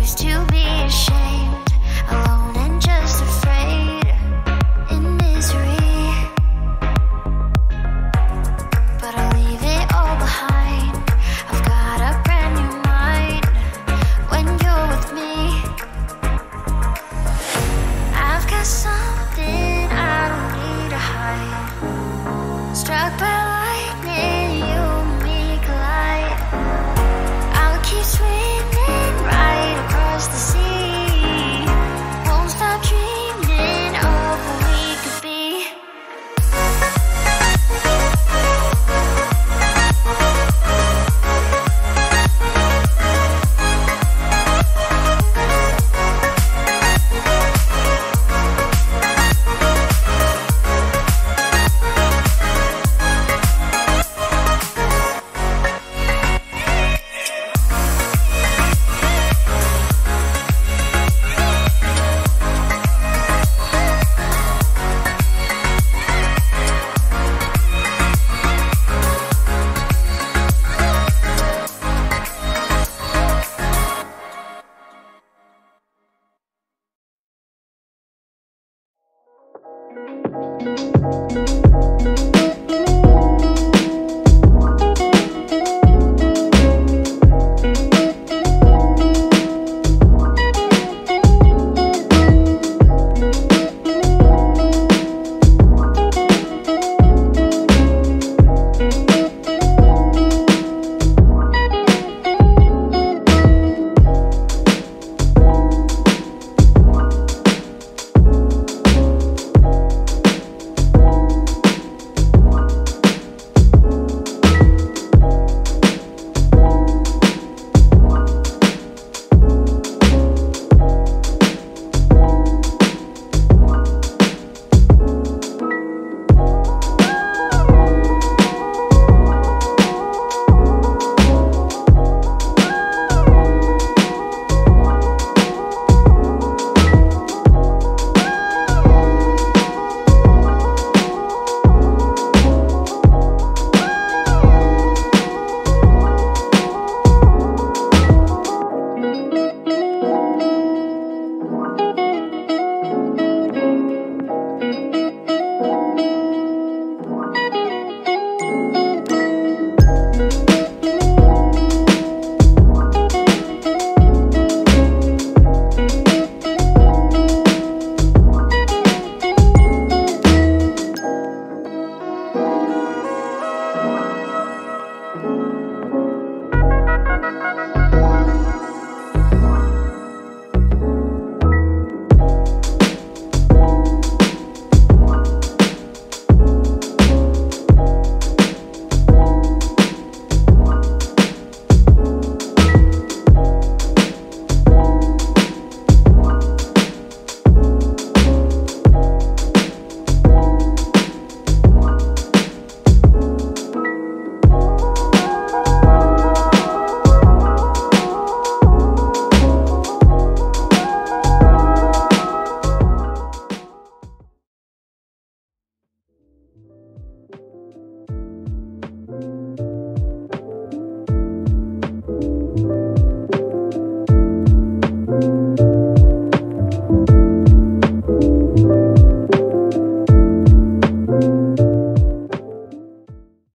used to be.